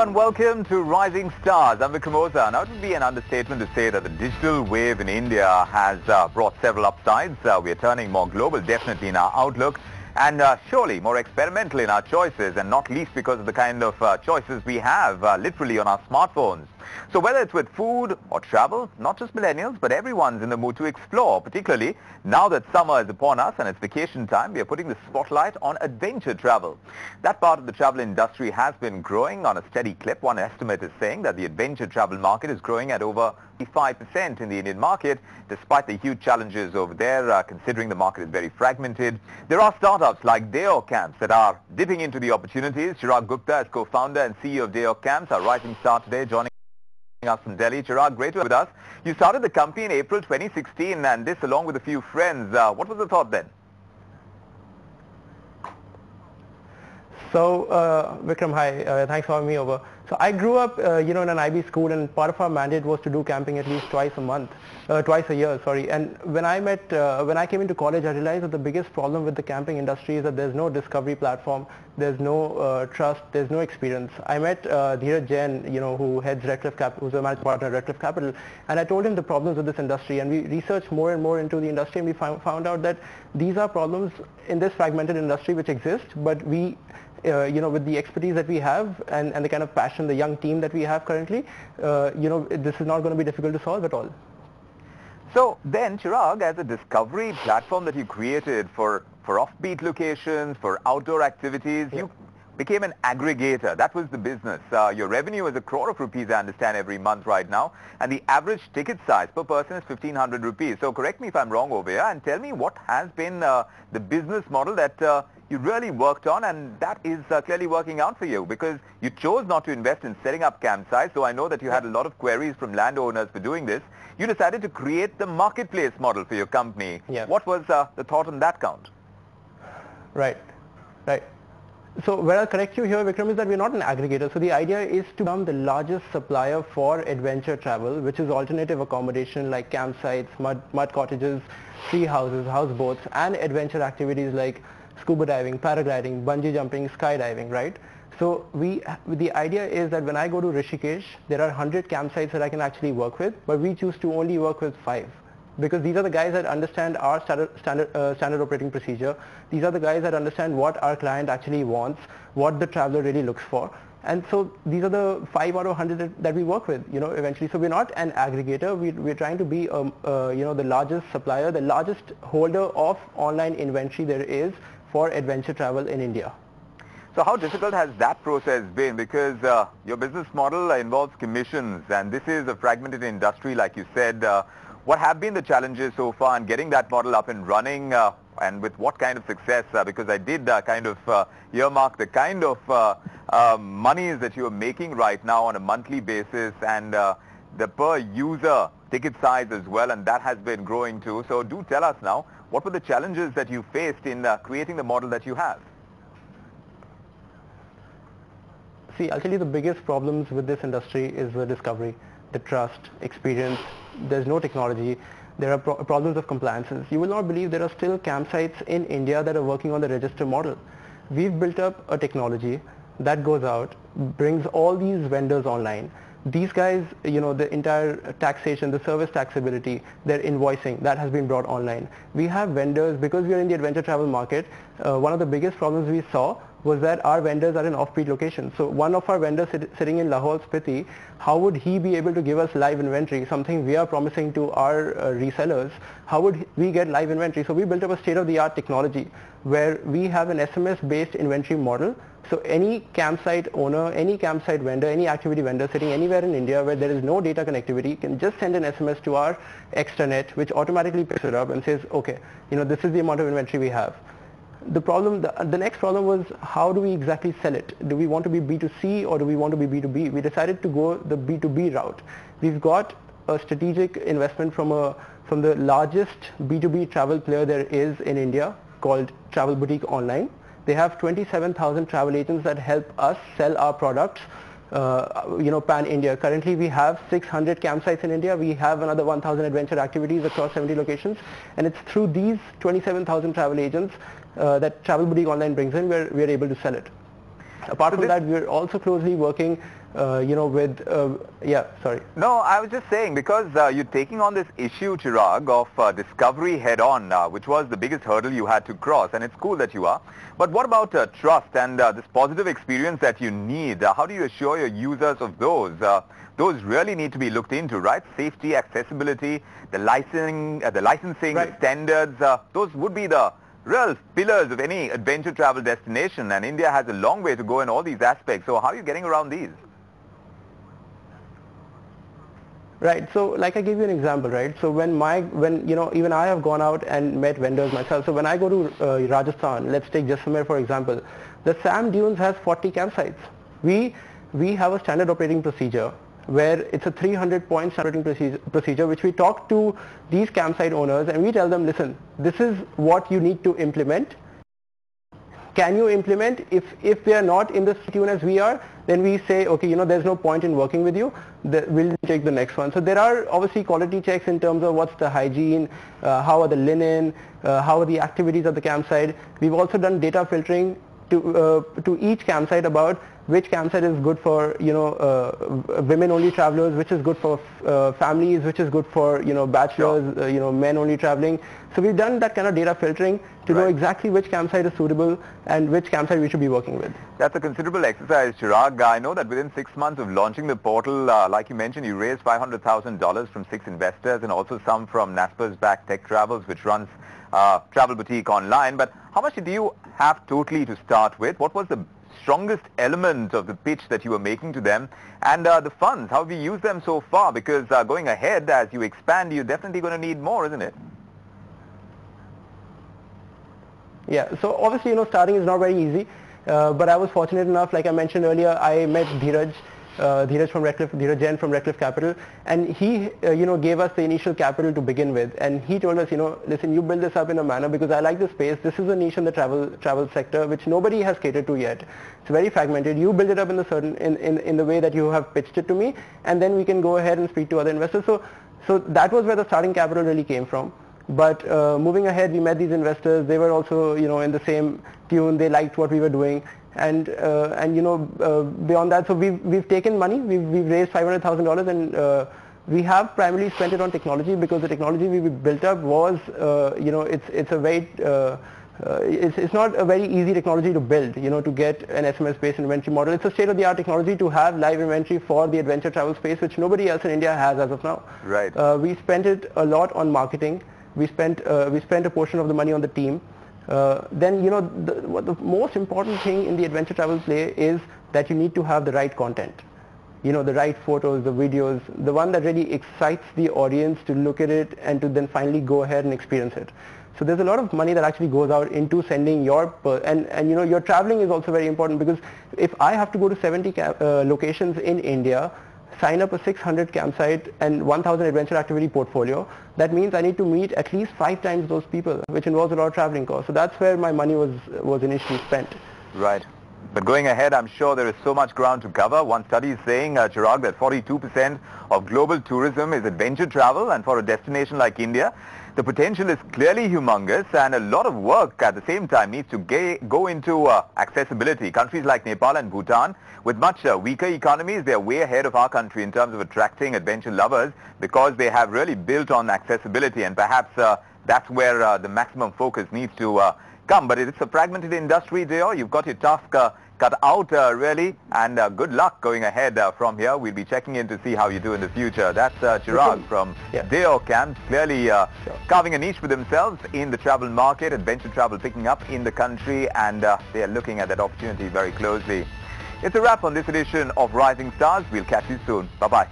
And welcome to Rising Stars. I'm Vikram Oza. Now it would be an understatement to say that the digital wave in India has uh, brought several upsides. Uh, we are turning more global definitely in our outlook and uh, surely more experimental in our choices and not least because of the kind of uh, choices we have uh, literally on our smartphones. So whether it's with food or travel, not just millennials, but everyone's in the mood to explore, particularly now that summer is upon us and it's vacation time, we are putting the spotlight on adventure travel. That part of the travel industry has been growing on a steady clip. One estimate is saying that the adventure travel market is growing at over 5% in the Indian market, despite the huge challenges over there, uh, considering the market is very fragmented. There are startups like Deyor Camps that are dipping into the opportunities. Chirag Gupta is co-founder and CEO of Deyor Camps, our rising star today, joining us from Delhi. Chirag, great to have with us. You started the company in April 2016 and this along with a few friends. Uh, what was the thought then? So, uh, Vikram, hi. Uh, thanks for having me over. So I grew up, uh, you know, in an IB school, and part of our mandate was to do camping at least twice a month, uh, twice a year. Sorry. And when I met, uh, when I came into college, I realized that the biggest problem with the camping industry is that there's no discovery platform, there's no uh, trust, there's no experience. I met uh, Dheeraj Jain, you know, who heads Redcliffe Cap, who's a managing partner at Redcliffe Capital, and I told him the problems with this industry, and we researched more and more into the industry, and we found, found out that these are problems in this fragmented industry which exist, but we uh, you know, with the expertise that we have and, and the kind of passion, the young team that we have currently, uh, you know, this is not going to be difficult to solve at all. So then, Chirag, as a discovery platform that you created for, for offbeat locations, for outdoor activities, yeah. you became an aggregator. That was the business. Uh, your revenue is a crore of rupees, I understand, every month right now. And the average ticket size per person is 1500 rupees. So correct me if I'm wrong over here and tell me what has been uh, the business model that uh, you really worked on and that is uh, clearly working out for you because you chose not to invest in setting up campsites. So I know that you had a lot of queries from landowners for doing this. You decided to create the marketplace model for your company. Yeah. What was uh, the thought on that count? Right, right. So where I'll correct you here, Vikram, is that we're not an aggregator. So the idea is to become the largest supplier for adventure travel, which is alternative accommodation like campsites, mud, mud cottages, tree houses, houseboats, and adventure activities like scuba diving, paragliding, bungee jumping, skydiving, right? So we, the idea is that when I go to Rishikesh, there are 100 campsites that I can actually work with, but we choose to only work with five because these are the guys that understand our standard, standard, uh, standard operating procedure. These are the guys that understand what our client actually wants, what the traveler really looks for. And so these are the 5 out of 100 that, we work with, you know, eventually. So we're not an aggregator. We, we're trying to be, um, uh, you know, the largest supplier, the largest holder of online inventory there is for adventure travel in India. So how difficult has that process been? Because uh, your business model involves commissions and this is a fragmented industry like you said. Uh, what have been the challenges so far in getting that model up and running uh, and with what kind of success? Uh, because I did uh, kind of uh, earmark the kind of um, monies that you are making right now on a monthly basis and the per user ticket size as well and that has been growing too. So do tell us now, what were the challenges that you faced in uh, creating the model that you have? See, I'll tell you the biggest problems with this industry is the discovery, the trust, experience. There's no technology. There are pro problems of compliances. You will not believe there are still campsites in India that are working on the register model. We've built up a technology that goes out, brings all these vendors online, these guys, you know, the entire taxation, the service taxability, their invoicing, that has been brought online. We have vendors, because we are in the adventure travel market, uh, one of the biggest problems we saw was that our vendors are in off-peak locations. So one of our vendors sit, sitting in Lahaul Spiti, how would he be able to give us live inventory, something we are promising to our uh, resellers? How would we get live inventory? So we built up a state-of-the-art technology where we have an SMS-based inventory model so any campsite owner, any campsite vendor, any activity vendor sitting anywhere in India where there is no data connectivity can just send an SMS to our extranet which automatically picks it up and says, okay, you know, this is the amount of inventory we have. The problem, the, the next problem was how do we exactly sell it? Do we want to be B2C or do we want to be B2B? We decided to go the B2B route. We've got a strategic investment from a from the largest B2B travel player there is in India called Travel Boutique Online they have 27,000 travel agents that help us sell our products uh, you know, pan-India. Currently we have 600 campsites in India. We have another 1,000 adventure activities across 70 locations. And it's through these 27,000 travel agents uh, that Travel Boutique Online brings in where we are able to sell it. Apart from that, we're also closely working uh, you know, with, uh, yeah, sorry. No, I was just saying because uh, you're taking on this issue, Chirag, of uh, discovery head-on, uh, which was the biggest hurdle you had to cross, and it's cool that you are. But what about uh, trust and uh, this positive experience that you need? Uh, how do you assure your users of those? Uh, those really need to be looked into, right? Safety, accessibility, the licensing, uh, the licensing Right. standards, uh, those would be the real pillars of any adventure travel destination, and India has a long way to go in all these aspects. So how are you getting around these? Right. So like I gave you an example, right? So when my, when, you know, even I have gone out and met vendors myself. So when I go to uh, Rajasthan, let's take Jaisalmer for example, the Sam Dunes has 40 campsites. We, we have a standard operating procedure where it's a 300 point operating procedure, procedure which we talk to these campsite owners and we tell them, listen, this is what you need to implement. Can you implement? If if they are not in the tune as we are then we say okay you know there's no point in working with you. The, we'll take the next one. So there are obviously quality checks in terms of what's the hygiene uh, how are the linen uh, how are the activities at the campsite. We've also done data filtering to uh, to each campsite about which campsite is good for you know uh, women only travelers which is good for uh, families which is good for you know bachelors uh, you know men only traveling so we've done that kind of data filtering to know exactly which campsite is suitable and which campsite we should be working with That's a considerable exercise, Chirag. I know that within six months of launching the portal, uh, like you mentioned, you raised $500,000 from six investors and also some from Naspers Back Tek Travels, which runs uh, Travel Boutique online. But how much did you have totally to start with? What was the strongest element of the pitch that you were making to them? And uh, the funds, how have you used them so far? Because uh, going ahead, as you expand, you're definitely going to need more, isn't it? Yeah, so obviously, you know, starting is not very easy, uh, but I was fortunate enough, like I mentioned earlier, I met Dheeraj, uh, Dheeraj from Redcliffe, Dheeraj Jain from Redcliffe Capital, and he, uh, you know, gave us the initial capital to begin with, and he told us, you know, listen, you build this up in a manner because I like the space. This is a niche in the travel travel sector which nobody has catered to yet. It's very fragmented. You build it up in the certain in, in, in the way that you have pitched it to me, and then we can go ahead and speak to other investors. So, so that was where the starting capital really came from. But uh, moving ahead, we met these investors. They were also, you know, in the same tune. They liked what we were doing, and uh, and you know, uh, beyond that, so we've we've taken money. We've we've raised five hundred thousand dollars, and uh, we have primarily spent it on technology because the technology we built up was, uh, you know, it's it's a very uh, uh, it's, it's not a very easy technology to build, you know, to get an SMS-based inventory model. It's a state-of-the-art technology to have live inventory for the adventure travel space, which nobody else in India has as of now. Right. Uh, we spent it a lot on marketing. We spent uh, we spent a portion of the money on the team. Uh, then you know the, what the most important thing in the adventure travel play is that you need to have the right content. You know the right photos, the videos, the one that really excites the audience to look at it and to then finally go ahead and experience it. So there's a lot of money that actually goes out into sending your and and you know your traveling is also very important because if I have to go to 70 ca- uh, locations in India sign up a 600 campsite and 1000 adventure activity portfolio, that means I need to meet at least five times those people, which involves a lot of traveling costs. So that's where my money was was initially spent. Right. But going ahead, I'm sure there is so much ground to cover. One study is saying, uh, Chirag, that 42% of global tourism is adventure travel, and for a destination like India, the potential is clearly humongous, and a lot of work at the same time needs to go into uh, accessibility. Countries like Nepal and Bhutan, with much uh, weaker economies, they are way ahead of our country in terms of attracting adventure lovers because they have really built on accessibility, and perhaps uh, that's where uh, the maximum focus needs to uh, come. But it's a fragmented industry, Deo. You've got your task uh, cut out, uh, really, and uh, good luck going ahead uh, from here. We'll be checking in to see how you do in the future. That's uh, Chirag from Yeah. Deyor Camps, clearly uh, Sure. carving a niche for themselves in the travel market, adventure travel picking up in the country, and uh, they are looking at that opportunity very closely. It's a wrap on this edition of Rising Stars. We'll catch you soon. Bye-bye.